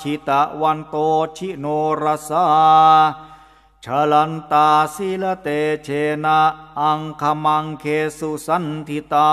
ชิตะวันโตชิโนรสาชลันตาศิลเตเชนะ อังคมังเคสุสันทิตา